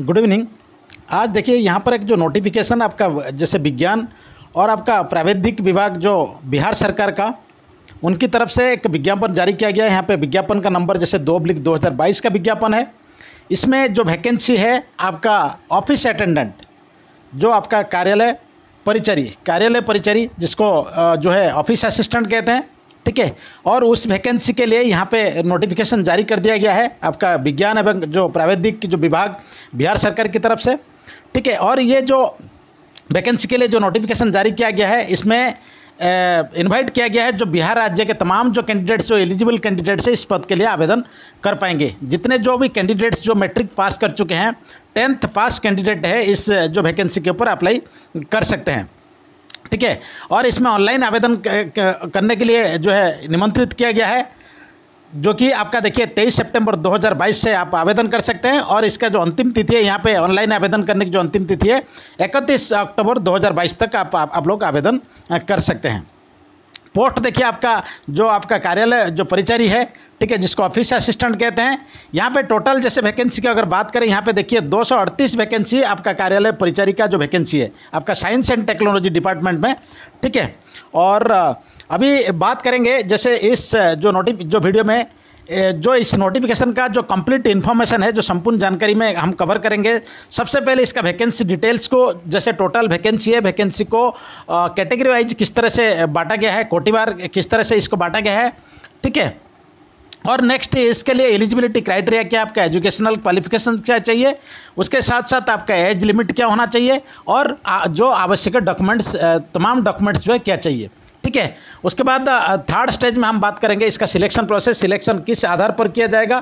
Good evening आज देखिए यहाँ पर एक जो नोटिफिकेशन आपका, जैसे विज्ञान और आपका प्राविधिक विभाग जो बिहार सरकार का, उनकी तरफ़ से एक विज्ञापन जारी किया गया है। यहाँ पे विज्ञापन का नंबर जैसे दो ब्लिक दो हज़ार बाईस का विज्ञापन है। इसमें जो वैकेंसी है आपका ऑफ़िस अटेंडेंट जो आपका कार्यालय परिचरी कार्यालय परिचरी, जिसको जो है ऑफ़िस असिस्टेंट कहते हैं ठीक है? और उस वैकेंसी के लिए यहाँ पे नोटिफिकेशन जारी कर दिया गया है आपका विज्ञान एवं जो प्राविधिक जो विभाग, बिहार सरकार की तरफ़ से। ठीक है? और ये जो वैकेंसी के लिए जो नोटिफिकेशन जारी किया गया है, इसमें इनवाइट किया गया है जो बिहार राज्य के तमाम जो कैंडिडेट्स जो एलिजिबल कैंडिडेट्स हैं, इस पद के लिए आवेदन कर पाएँगे। जितने जो भी कैंडिडेट्स जो मैट्रिक पास कर चुके हैं टेंथ पास कैंडिडेट है, इस जो वैकेंसी के ऊपर अप्लाई कर सकते हैं। ठीक है? और इसमें ऑनलाइन आवेदन करने के लिए जो है निमंत्रित किया गया है जो कि आपका देखिए 23 सितंबर 2022 से आप आवेदन कर सकते हैं और इसका जो अंतिम तिथि है यहाँ पे ऑनलाइन आवेदन करने की जो अंतिम तिथि है 31 अक्टूबर 2022 तक आप आप, आप लोग आवेदन कर सकते हैं। पोस्ट देखिए आपका, जो आपका कार्यालय, जो परिचारी है, ठीक है, जिसको ऑफ़िस असिस्टेंट कहते हैं। यहाँ पे टोटल जैसे वैकेंसी की अगर बात करें, यहाँ पे देखिए 238 वैकेंसी आपका कार्यालय परिचारी का जो वैकेंसी है, आपका साइंस एंड टेक्नोलॉजी डिपार्टमेंट में, ठीक है। और, अभी बात करेंगे, जैसे इस, जो नोटि जो वीडियो में जो इस नोटिफिकेशन का जो कंप्लीट इन्फॉर्मेशन है, जो संपूर्ण जानकारी में हम कवर करेंगे, सबसे पहले इसका वैकेंसी डिटेल्स को, जैसे टोटल वैकेंसी है वैकेंसी को कैटेगरी वाइज किस तरह से बांटा गया है कोटिवार किस तरह से इसको बांटा गया है, ठीक है? और नेक्स्ट इसके लिए एलिजिबिलिटी क्राइटेरिया क्या आपका एजुकेशनल क्वालिफिकेशन क्या चाहिए, उसके साथ साथ आपका एज लिमिट क्या होना चाहिए, और जो आवश्यक डॉक्यूमेंट्स तमाम डॉक्यूमेंट्स जो है क्या चाहिए। ठीक है? उसके बाद थर्ड स्टेज में हम बात करेंगे इसका सिलेक्शन प्रोसेस सिलेक्शन किस आधार पर किया जाएगा,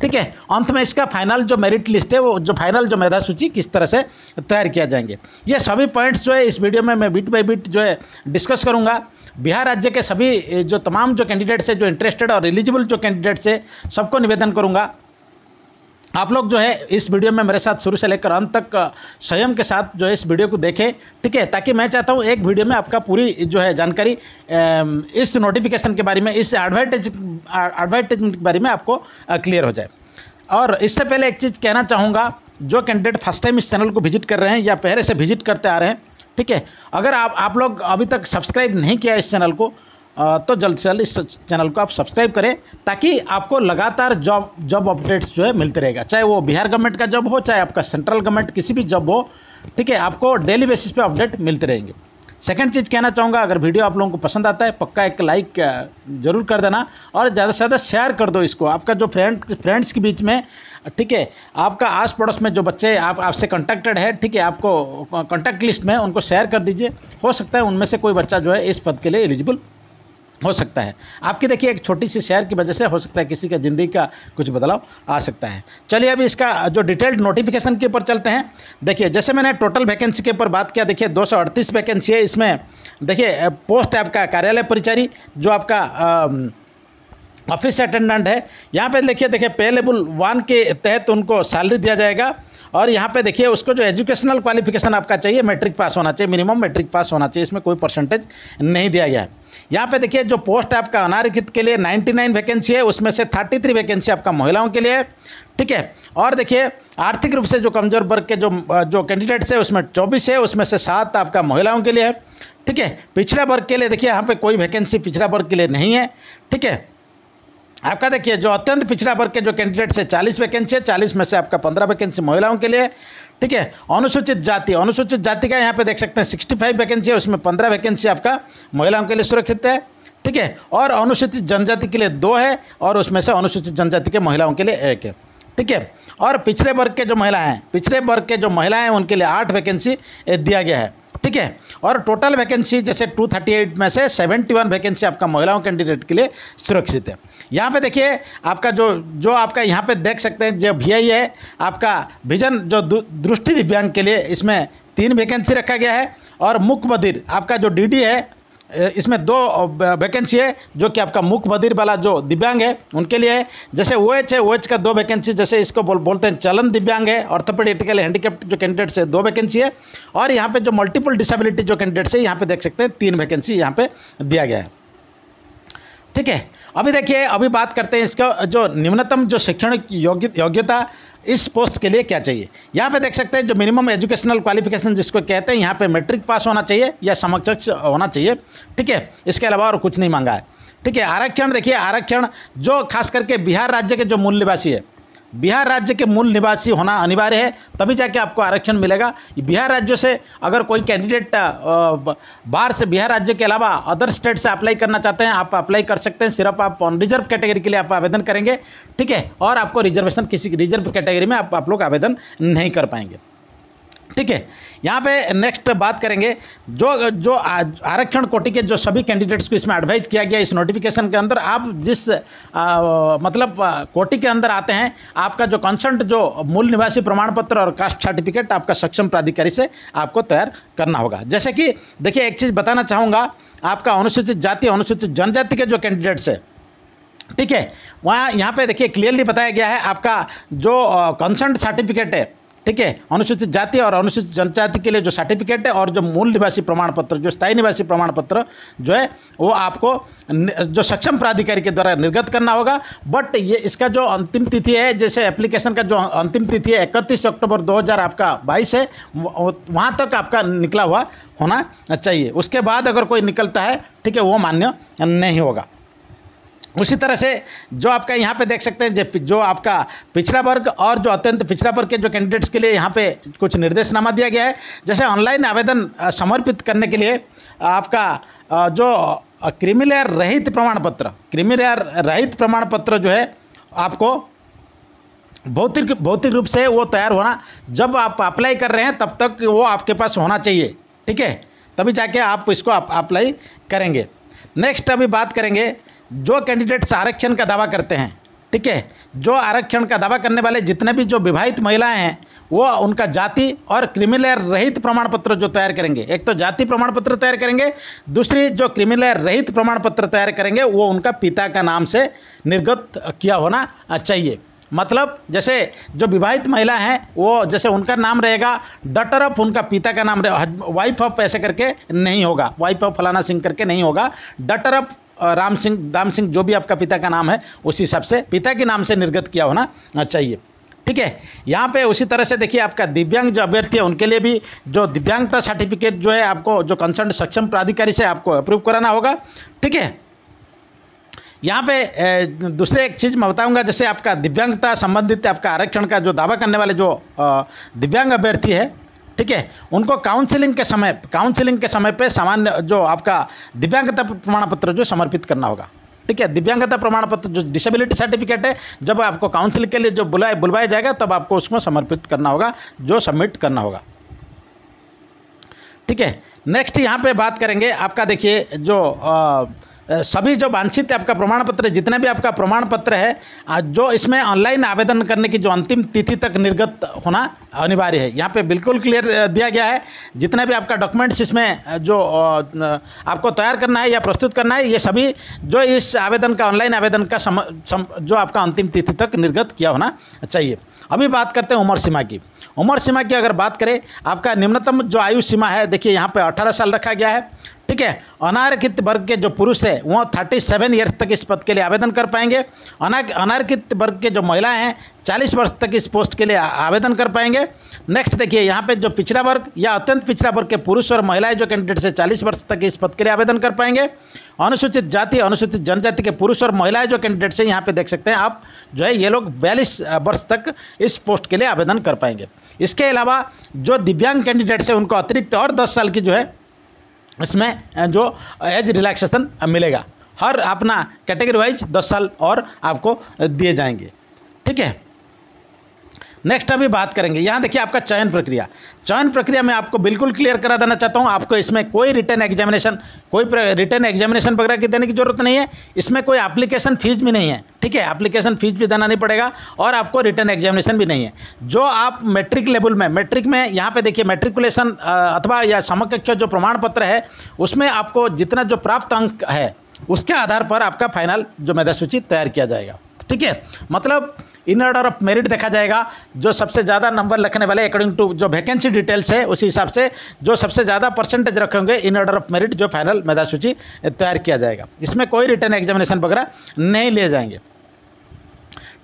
ठीक है? अंत में इसका फाइनल जो मेरिट लिस्ट है, वो जो फाइनल जो मेधा सूची, किस तरह से तैयार किया जाएँगे। ये सभी पॉइंट्स जो है, इस वीडियो में मैं बिट बाई बिट जो है डिस्कस करूँगा। बिहार राज्य के सभी जो तमाम जो कैंडिडेट्स है, जो इंटरेस्टेड और एलिजिबल जो कैंडिडेट्स है, सबको निवेदन करूँगा। आप लोग जो है इस वीडियो में मेरे साथ शुरू से लेकर अंत तक संयम के साथ जो है इस वीडियो को देखें, ठीक है? ताकि मैं चाहता हूँ एक वीडियो में आपका पूरी जो है जानकारी इस नोटिफिकेशन के बारे में, इस एडवर्टाइज एडवर्टाइजमेंट के बारे में आपको क्लियर हो जाए। और इससे पहले एक चीज़ कहना चाहूँगा, जो कैंडिडेट फ़र्स्ट टाइम इस चैनल को विज़िट कर रहे हैं या पहले से विज़िट करते आ रहे हैं, ठीक है? अगर आप आप लोग अभी तक सब्सक्राइब नहीं किया इस चैनल को तो जल्द से जल्द इस चैनल को आप सब्सक्राइब करें ताकि आपको लगातार जॉब जॉब अपडेट्स जो है मिलते रहेगा। चाहे वो बिहार गवर्नमेंट का जॉब हो, चाहे आपका सेंट्रल गवर्नमेंट किसी भी जॉब हो, ठीक है, आपको डेली बेसिस पे अपडेट मिलते रहेंगे। सेकंड चीज़ कहना चाहूँगा, अगर वीडियो आप लोगों को पसंद आता है, पक्का एक लाइक ज़रूर कर देना और ज़्यादा से ज़्यादा शेयर कर दो इसको। आपका जो फ्रेंड, फ्रेंड्स के बीच में, ठीक है, आपका आस पड़ोस में जो बच्चे आप, आपसे कॉन्टैक्टेड है, ठीक है, आपको कॉन्टैक्ट लिस्ट में उनको शेयर कर दीजिए। हो सकता है उनमें से कोई बच्चा जो है इस पद के लिए एलिजिबल हो सकता है। आपकी देखिए एक छोटी सी शेयर की वजह से हो सकता है किसी का ज़िंदगी का कुछ बदलाव आ सकता है। चलिए अभी इसका जो डिटेल्ड नोटिफिकेशन के ऊपर चलते हैं। देखिए जैसे मैंने टोटल वैकेंसी के ऊपर बात किया देखिए दो सौ अड़तीस वैकेंसी है इसमें। देखिए पोस्ट है आपका कार्यालय परिचारी जो आपका अम, ऑफ़िस अटेंडेंट है। यहाँ पे देखिए देखिए पे लेवल वन के तहत उनको सैलरी दिया जाएगा। और यहाँ पे देखिए उसको जो एजुकेशनल क्वालिफिकेशन आपका चाहिए मैट्रिक पास होना चाहिए मिनिमम मैट्रिक पास होना चाहिए इसमें कोई परसेंटेज नहीं दिया गया है। यहाँ पे देखिए, जो पोस्ट आपका अनारिखित के लिए 99 वैकेंसी है, उसमें से 33 वैकेंसी आपका महिलाओं के लिए ठीक है? और देखिए, आर्थिक रूप से जो कमज़ोर वर्ग के जो जो कैंडिडेट्स है, उसमें चौबीस है, उसमें से सात आपका महिलाओं के लिए है। ठीक है? पिछड़ा वर्ग के लिए देखिए, यहाँ पे कोई वैकेंसी पिछड़ा वर्ग के लिए नहीं है। ठीक है? आपका देखिए, जो अत्यंत पिछड़ा वर्ग के जो कैंडिडेट्स है चालीस वैकेंसी है, चालीस में से आपका पंद्रह वैकेंसी महिलाओं के लिए। ठीक है, अनुसूचित जाति अनुसूचित जाति का यहाँ पे देख सकते हैं सिक्सटी फाइव वैकेंसी है, उसमें पंद्रह वैकेंसी आपका महिलाओं के लिए सुरक्षित है। ठीक है, और अनुसूचित जनजाति के लिए दो है, और उसमें से अनुसूचित जनजाति के महिलाओं के लिए एक है। ठीक है, और पिछड़े वर्ग के जो महिलाएँ हैं, पिछड़े वर्ग के जो महिलाएँ हैं, उनके लिए आठ वैकेंसी दिया गया है। ठीक है? और टोटल वैकेंसी जैसे 238 में से 71 वैकेंसी आपका महिलाओं कैंडिडेट के लिए सुरक्षित है। यहाँ पे देखिए, आपका जो जो आपका यहाँ पे देख सकते हैं, जो वीआई है, आपका विजन जो दृष्टि दिव्यांग के लिए इसमें तीन वैकेंसी रखा गया है। और मुख्य मदिर आपका जो डी है इसमें दो वैकेंसी है, जो कि आपका मुख बधिर वाला जो दिव्यांग है, उनके लिए है। जैसे ओ एच है ओ एच का दो वैकेंसी जैसे इसको बोल, बोलते हैं चलन दिव्यांग है ऑर्थोपेडिकल हैंडीकेप जो कैंडिडेट्स है, दो वैकेंसी है। और यहाँ पे जो मल्टीपल डिसेबिलिटी जो कैंडिडेट्स है, यहाँ पे देख सकते हैं, तीन वैकेंसी यहाँ पे दिया गया है। ठीक है? अभी देखिए, अभी बात करते हैं इसका, जो न्यूनतम जो शैक्षणिक योग्य, योग्यता, इस पोस्ट के लिए क्या चाहिए? यहाँ पे देख सकते हैं, जो मिनिमम एजुकेशनल क्वालिफिकेशन जिसको कहते हैं, यहाँ पे मैट्रिक पास होना चाहिए या समक्ष होना चाहिए। ठीक है? इसके अलावा और कुछ नहीं मांगा है। ठीक है? आरक्षण, देखिए, आरक्षण, जो खास करके बिहार राज्य के जो मूल निवासी है बिहार राज्य के मूल निवासी होना अनिवार्य है तभी जाके आपको आरक्षण मिलेगा। बिहार राज्य से अगर कोई कैंडिडेट बाहर से बिहार राज्य के अलावा अदर स्टेट से अप्लाई करना चाहते हैं आप अप्लाई कर सकते हैं। सिर्फ़ आप ऑन रिज़र्व कैटेगरी के लिए आप आवेदन करेंगे ठीक है? और आपको रिजर्वेशन किसी रिज़र्व कैटेगरी में आप, आप लोग आवेदन नहीं कर पाएँगे। ठीक है यहाँ पे नेक्स्ट बात करेंगे जो जो आरक्षण कोटि के जो सभी कैंडिडेट्स को इसमें एडवाइज किया गया इस नोटिफिकेशन के अंदर आप जिस आ, मतलब कोटि के अंदर आते हैं आपका जो कंसल्ट जो मूल निवासी प्रमाण पत्र और कास्ट सर्टिफिकेट आपका सक्षम प्राधिकारी से आपको तैयार करना होगा। जैसे कि देखिए एक चीज़ बताना चाहूँगा आपका अनुसूचित जाति अनुसूचित जनजाति के जो कैंडिडेट्स है ठीक है वहाँ यहाँ पे देखिए क्लियरली बताया गया है आपका जो कंसल्ट सर्टिफिकेट है ठीक है? अनुसूचित जाति और अनुसूचित जनजाति के लिए जो सर्टिफिकेट है और जो मूल निवासी प्रमाण पत्र जो स्थायी निवासी प्रमाण पत्र जो है, वो आपको जो सक्षम प्राधिकारी के द्वारा निर्गत करना होगा। बट ये इसका जो अंतिम तिथि है, जैसे एप्लीकेशन का जो अंतिम तिथि है, इकतीस अक्टूबर 2000 आपका बाईस है वहाँ तक आपका निकला हुआ होना चाहिए। उसके बाद अगर कोई निकलता है, ठीक है, वो मान्य नहीं होगा। उसी तरह से जो आपका यहाँ पे देख सकते हैं जो आपका पिछड़ा वर्ग और जो अत्यंत पिछड़ा वर्ग के जो कैंडिडेट्स के लिए यहाँ पे कुछ निर्देशनामा दिया गया है। जैसे ऑनलाइन आवेदन समर्पित करने के लिए आपका जो क्रिमिलेयर रहित प्रमाण पत्र क्रिमिलेयर रहित प्रमाण पत्र जो है, आपको भौतिक भौतिक रूप से वो तैयार होना, जब आप अप्लाई कर रहे हैं, तब तक वो आपके पास होना चाहिए। ठीक है? तभी जाके आप इसको अप्लाई करेंगे। नेक्स्ट अभी बात करेंगे जो कैंडिडेट्स आरक्षण का दावा करते हैं, ठीक है? जो आरक्षण का दावा करने वाले जितने भी जो विवाहित महिलाएँ हैं, वो उनका जाति और क्रिमिनल रहित प्रमाण पत्र जो तैयार करेंगे, एक तो जाति प्रमाण पत्र तैयार करेंगे, दूसरी जो क्रिमिनल रहित प्रमाण पत्र तैयार करेंगे, वो उनका पिता का नाम से निर्गत किया होना चाहिए। मतलब जैसे जो विवाहित महिला हैं, वो जैसे उनका नाम रहेगा डटर ऑफ़ उनका पिता का नाम रहेगा वाइफ ऑफ़ ऐसे करके नहीं होगा वाइफ ऑफ़ फलाना सिंह करके नहीं होगा डटर ऑफ़ राम सिंह, दाम सिंह जो भी आपका पिता का नाम है, उसी हिसाब से पिता के नाम से निर्गत किया होना चाहिए। ठीक है? यहाँ पे उसी तरह से देखिए, आपका दिव्यांग जो अभ्यर्थी है, उनके लिए भी जो दिव्यांगता सर्टिफिकेट जो है, आपको जो कंसर्न सक्षम प्राधिकारी से आपको अप्रूव कराना होगा। ठीक है? यहाँ पे दूसरे एक चीज़ मैं बताऊँगा, जैसे आपका दिव्यांगता संबंधित आपका आरक्षण का जो दावा करने वाले जो दिव्यांग अभ्यर्थी है ठीक है? उनको काउंसिलिंग के समय काउंसिलिंग के समय पे सामान्य जो आपका दिव्यांगता प्रमाण पत्र जो समर्पित करना होगा। ठीक है? दिव्यांगता प्रमाण पत्र जो डिसेबिलिटी सर्टिफिकेट है जब आपको काउंसिल के लिए जो बुलाए बुलवाया जाएगा तब आपको उसको समर्पित करना होगा जो सबमिट करना होगा। ठीक है? नेक्स्ट यहाँ पे बात करेंगे। आपका देखिए जो आ, सभी जो वांछित आपका प्रमाण पत्र जितने भी आपका प्रमाण पत्र है जो इसमें ऑनलाइन आवेदन करने की जो अंतिम तिथि तक निर्गत होना अनिवार्य है। यहाँ पे बिल्कुल क्लियर दिया गया है जितने भी आपका डॉक्यूमेंट्स इसमें जो आपको तैयार करना है या प्रस्तुत करना है ये सभी जो इस आवेदन का ऑनलाइन आवेदन का सम, सम, जो आपका अंतिम तिथि तक निर्गत किया होना चाहिए। अभी बात करते हैं उम्र सीमा की। उम्र सीमा की अगर बात करें आपका निम्नतम जो आयु सीमा है देखिए यहाँ पर अठारह साल रखा गया है ठीक है? अनारक्षित वर्ग के जो पुरुष है वो थर्टी सेवन ईयर्स तक इस पद के लिए आवेदन कर पाएँगे। अना अनारक्षित वर्ग के जो महिलाएँ हैं, चालीस वर्ष तक इस पोस्ट के लिए आवेदन कर पाएँगे। नेक्स्ट देखिए, यहाँ पे जो पिछड़ा वर्ग या अत्यंत पिछड़ा वर्ग के पुरुष और महिलाएँ जो कैंडिडेट है चालीस वर्ष तक इस पद के लिए आवेदन कर पाएँगे। अनुसूचित जाति, अनुसूचित जनजाति के पुरुष और महिलाएँ जो कैंडिडेट्स हैं यहाँ पे देख सकते हैं आप, जो है ये लोग बयालीस वर्ष तक इस पोस्ट के लिए आवेदन कर पाएँगे। इसके अलावा जो दिव्यांग कैंडिडेट्स हैं, उनको अतिरिक्त और दस साल की जो है इसमें जो एज रिलैक्सेशन मिलेगा। हर अपना कैटेगरी वाइज दस साल और आपको दिए जाएँगे। ठीक है? नेक्स्ट अभी बात करेंगे। यहाँ देखिए आपका चयन प्रक्रिया। चयन प्रक्रिया में आपको बिल्कुल क्लियर करा देना चाहता हूँ। आपको इसमें कोई रिटर्न एग्जामिनेशन कोई रिटर्न एग्जामिनेशन वगैरह की देने की ज़रूरत नहीं है। इसमें कोई एप्लीकेशन फ़ीस भी नहीं है। ठीक है? एप्लीकेशन फ़ीस भी देना नहीं पड़ेगा और आपको रिटर्न एग्जामिनेशन भी नहीं है। जो आप मेट्रिक लेवल में मेट्रिक में यहाँ पे देखिए मेट्रिकुलेशन अथवा या समकक्ष जो प्रमाण पत्र है, उसमें आपको जितना जो प्राप्त अंक है, उसके आधार पर आपका फाइनल जो मेधा सूची तैयार किया जाएगा। ठीक है? मतलब इन ऑर्डर ऑफ़ मेरिट देखा जाएगा, जो सबसे ज़्यादा नंबर रखने वाले अकॉर्डिंग टू जो वैकेंसी डिटेल्स है, उसी हिसाब से जो सबसे ज़्यादा परसेंटेज रखेंगे इन ऑर्डर ऑफ़ मेरिट जो फाइनल मेधा सूची तैयार किया जाएगा। इसमें कोई रिटर्न एग्जामिनेशन वगैरह नहीं लिए जाएँगे।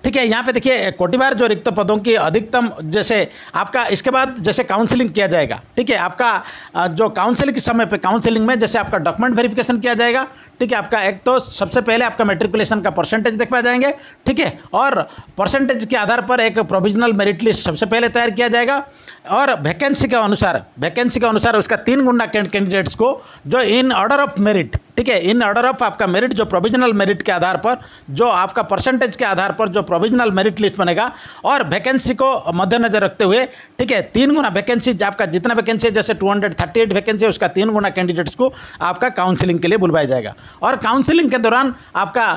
ठीक है यहाँ पे देखिए, कोटिवार जो रिक्त पदों की अधिकतम जैसे आपका, इसके बाद जैसे काउंसलिंग किया जाएगा, ठीक है, आपका जो काउंसलिंग के समय पे काउंसलिंग में जैसे आपका डॉक्यूमेंट वेरिफिकेशन किया जाएगा, ठीक है, आपका एक तो सबसे पहले आपका मेट्रिकुलेशन का परसेंटेज देखवा जाएँगे, ठीक है, और परसेंटेज के आधार पर एक प्रोविजनल मेरिट लिस्ट सबसे पहले तैयार किया जाएगा, और वैकेंसी के अनुसार वैकेंसी के अनुसार उसका तीन गुना कैंडिडेट्स को जो इन ऑर्डर ऑफ़ मेरिट ठीक है इन ऑर्डर ऑफ़ आपका मेरिट जो प्रोविजनल मेरिट के आधार पर जो आपका परसेंटेज के आधार पर जो प्रोविजनल मेरिट लिस्ट बनेगा और वैकेंसी को मद्देनजर रखते हुए ठीक है तीन गुना वैकेंसी आपका जितना वैकेंसी है जैसे टू वैकेंसी है उसका तीन गुना कैंडिडेट्स को आपका काउंसिलिंग के लिए बुलवाया जाएगा। और काउंसिलिंग के दौरान आपका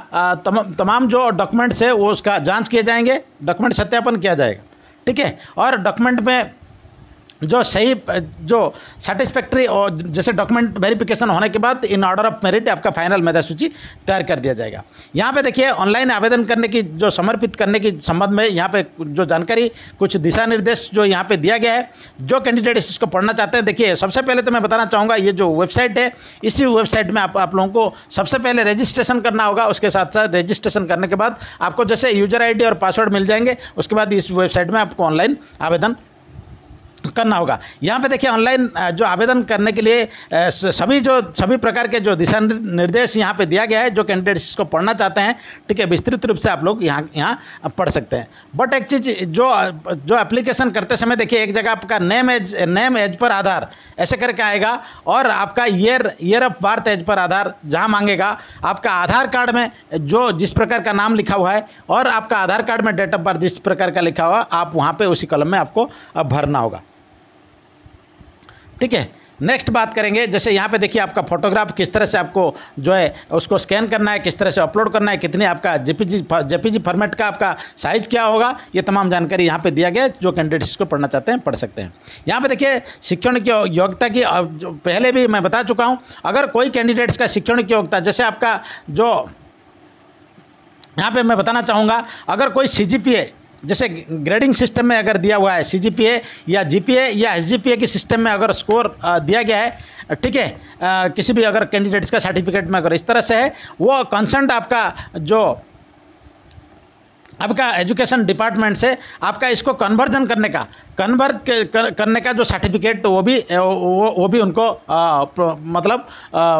तम, तमाम जो डॉक्यूमेंट्स है वो उसका जाँच किए जाएँगे डॉक्यूमेंट सत्यापन किया जाएगा ठीक है। और डॉक्यूमेंट में जो सही, जो सेटिस्फैक्ट्री और जैसे डॉक्यूमेंट वेरिफिकेशन होने के बाद इन ऑर्डर ऑफ़ मेरिट आपका फाइनल मेधा सूची तैयार कर दिया जाएगा। यहाँ पे देखिए ऑनलाइन आवेदन करने की, जो समर्पित करने की संबंध में यहाँ पे जो जानकारी, कुछ दिशा निर्देश जो यहाँ पे दिया गया है, जो कैंडिडेट इसको पढ़ना चाहते हैं, देखिए, सबसे पहले तो मैं बताना चाहूँगा, ये जो वेबसाइट है, इसी वेबसाइट में आप आप लोगों को सबसे पहले रजिस्ट्रेशन करना होगा, उसके साथ साथ रजिस्ट्रेशन करने के बाद आपको जैसे यूज़र आईडी और पासवर्ड मिल जाएँगे, उसके बाद इस वेबसाइट में आपको ऑनलाइन आवेदन करना होगा। यहाँ पे देखिए ऑनलाइन जो आवेदन करने के लिए सभी जो, सभी प्रकार के जो दिशा निर्देश यहाँ पे दिया गया है, जो कैंडिडेट्स इसको पढ़ना चाहते हैं, ठीक है, विस्तृत रूप से आप लोग यहाँ यहाँ पढ़ सकते हैं। बट एक चीज़ जो जो एप्लीकेशन करते समय देखिए, एक जगह आपका नेम एज नेम एज पर आधार, ऐसे करके आएगा, और आपका year year of birth age पर आधार जहाँ मांगेगा, आपका आधार कार्ड में जो जिस प्रकार का नाम लिखा हुआ है, और आपका आधार कार्ड में डेट ऑफ़ बर्थ जिस प्रकार का लिखा हुआ, आप वहाँ पर उसी कलम में आपको भरना होगा। ठीक है नेक्स्ट बात करेंगे, जैसे यहाँ पे देखिए आपका फोटोग्राफ किस तरह से आपको जो है, उसको स्कैन करना है, किस तरह से अपलोड करना है, कितने आपका जेपीजी जेपीजी फॉर्मेट का आपका साइज़ क्या होगा, ये तमाम जानकारी यहाँ पे दिया गया है, जो कैंडिडेट इसको पढ़ना चाहते हैं, पढ़ सकते हैं। यहाँ पे देखिए, शिक्षण की योग्यता की पहले भी मैं बता चुका हूँ, अगर कोई कैंडिडेट्स का शिक्षण की योग्यता, जैसे आपका जो, यहाँ पर मैं बताना चाहूँगा, अगर कोई सी जैसे ग्रेडिंग सिस्टम में अगर दिया हुआ है सीजीपीए या जीपीए या एस की सिस्टम में अगर स्कोर दिया गया है ठीक है किसी भी अगर कैंडिडेट्स का सर्टिफिकेट में अगर इस तरह से है, वो कंसर्ट आपका जो आपका एजुकेशन डिपार्टमेंट से आपका इसको कन्वर्जन करने का कन्वर्ट कर, करने का जो सर्टिफिकेट वो भी वो वो भी उनको आ, मतलब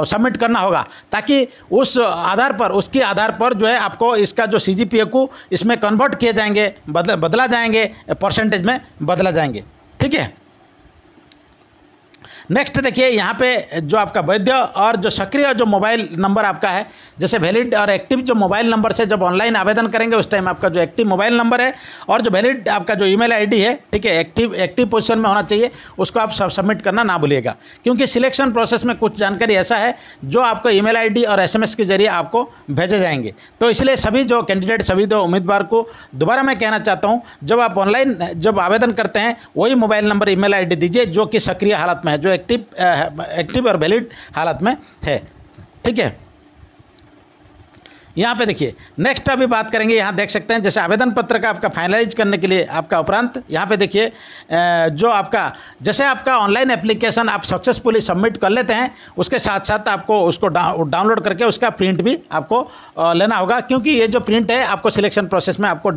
सबमिट करना होगा। ताकि उस आधार पर उसके आधार पर जो है आपको इसका जो सीजीपीए को इसमें कन्वर्ट किए जाएँगे बदला जाएँगे परसेंटेज में बदला जाएँगे। ठीक है? नेक्स्ट देखिए, यहाँ पे जो आपका वैध और जो सक्रिय जो मोबाइल नंबर आपका है, जैसे वैलिड और एक्टिव जो मोबाइल नंबर से जब ऑनलाइन आवेदन करेंगे, उस टाइम आपका जो एक्टिव मोबाइल नंबर है और जो वैलिड आपका जो ईमेल आईडी है, ठीक है एक्टिव एक्टिव पोजिशन में होना चाहिए, उसको आप सब सबमिट करना ना भूलिएगा। क्योंकि सिलेक्शन प्रोसेस में कुछ जानकारी ऐसा है, जो आपको ईमेल आईडी और एसएमएस के ज़रिए आपको भेजे जाएँगे। तो इसलिए सभी जो कैंडिडेट सभी जो उम्मीदवार को दोबारा मैं कहना चाहता हूँ, जब आप ऑनलाइन जब आवेदन करते हैं, वही मोबाइल नंबर ईमेल आईडी दीजिए, जो कि सक्रिय हालत में है, जो एक्टिव एक्टिव और वैलिड हालत में है। ठीक है? यहाँ पे देखिए नेक्स्ट अभी बात करेंगे, यहाँ देख सकते हैं, जैसे आवेदन पत्र का आपका फाइनलाइज करने के लिए आपका उपरांत, यहाँ पे देखिए जो आपका, जैसे आपका ऑनलाइन एप्लीकेशन आप सक्सेसफुली सबमिट कर लेते हैं, उसके साथ साथ आपको उसको डाउनलोड करके उसका प्रिंट भी आपको लेना होगा, क्योंकि ये जो प्रिंट है, आपको सिलेक्शन प्रोसेस में आपको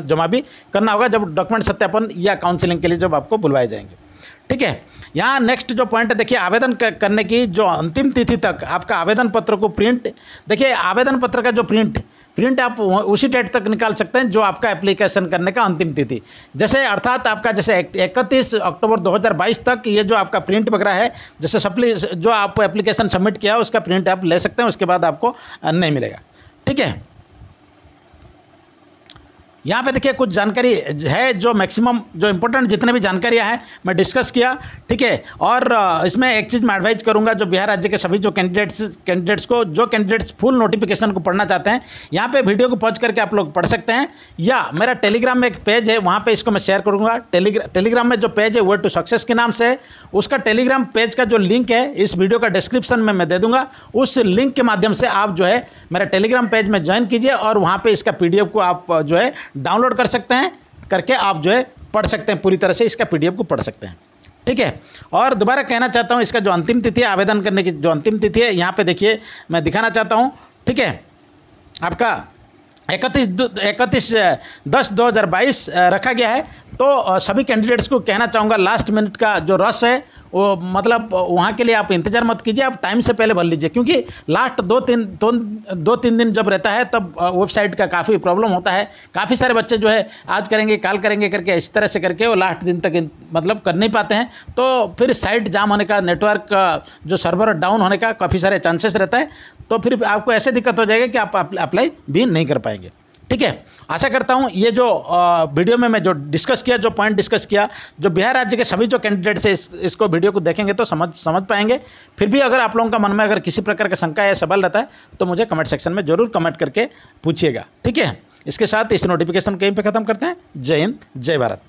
जमा भी करना होगा, जब डॉक्यूमेंट सत्यापन या काउंसिलिंग के लिए जब आपको बुलवाए जाएँगे। ठीक है? यहाँ नेक्स्ट जो पॉइंट है, देखिए, आवेदन करने की जो अंतिम तिथि तक आपका आवेदन पत्र को प्रिंट देखिए, आवेदन पत्र का जो प्रिंट प्रिंट आप उसी डेट तक निकाल सकते हैं जो आपका एप्लीकेशन करने का अंतिम तिथि। जैसे अर्थात आपका जैसे इकतीस अक्टूबर 2022 तक ये जो आपका प्रिंट वगैरह है, जैसे सप्ली जो आप एप्लीकेशन सबमिट किया उसका प्रिंट आप ले सकते हैं, उसके बाद आपको नहीं मिलेगा। ठीक है? यहाँ पे देखिए कुछ जानकारी है जो मैक्सिमम जो इंपॉर्टेंट जितने भी जानकारियाँ हैं, मैं डिस्कस किया, ठीक है? और इसमें एक चीज़ मैं एडवाइज करूँगा, जो बिहार राज्य के सभी जो कैंडिडेट्स कैंडिडेट्स को, जो कैंडिडेट्स फुल नोटिफिकेशन को पढ़ना चाहते हैं, यहाँ पे वीडियो को पहुँच करके आप लोग पढ़ सकते हैं, या मेरा टेलीग्राम में एक पेज है, वहाँ पर इसको मैं शेयर करूँगा। टेलीग्रा टेलीग्राम में जो पेज है वो टू सक्सेस के नाम से, उसका टेलीग्राम पेज का जो लिंक है, इस वीडियो का डिस्क्रिप्शन में मैं दे दूँगा। उस लिंक के माध्यम से आप जो है, मेरा टेलीग्राम पेज में ज्वाइन कीजिए, और वहाँ पर इसका पीडीएफ को आप, जो है डाउनलोड कर सकते हैं, करके आप जो है पढ़ सकते हैं, पूरी तरह से इसका पीडीएफ को पढ़ सकते हैं। ठीक है? और दोबारा कहना चाहता हूँ, इसका जो अंतिम तिथि है, आवेदन करने की जो अंतिम तिथि है, यहाँ पे देखिए, मैं दिखाना चाहता हूँ। ठीक है? आपका इकतीस इकतीस, दस दो हज़ार बाईस रखा गया है। तो सभी कैंडिडेट्स को कहना चाहूँगा लास्ट मिनट का जो रस है, वो मतलब वहाँ के लिए आप इंतज़ार मत कीजिए, आप टाइम से पहले भर लीजिए, क्योंकि लास्ट दो तीन, दो दो तीन दिन जब रहता है, तब वेबसाइट का काफ़ी प्रॉब्लम होता है। काफ़ी सारे बच्चे जो है, आज करेंगे, काल करेंगे, करके इस तरह से करके वो लास्ट दिन तक मतलब कर नहीं पाते हैं। तो फिर साइट जाम होने का नेटवर्क जो सर्वर डाउन होने का काफ़ी सारे चांसेस रहता है। तो फिर आपको ऐसे दिक्कत हो जाएगी कि आप अप्लाई भी नहीं कर पाएँगे। ठीक है? आशा करता हूँ ये जो वीडियो में मैं जो डिस्कस किया जो पॉइंट डिस्कस किया जो बिहार राज्य के सभी जो कैंडिडेट्स है इस, इसको वीडियो को देखेंगे तो समझ समझ पाएँगे। फिर भी अगर आप लोगों का मन में अगर किसी प्रकार का शंका या सवाल रहता है तो मुझे कमेंट सेक्शन में ज़रूर कमेंट करके पूछिएगा। ठीक है? इसके साथ इस नोटिफिकेशन कहीं पर ख़त्म करते हैं। जय हिंद जय भारत।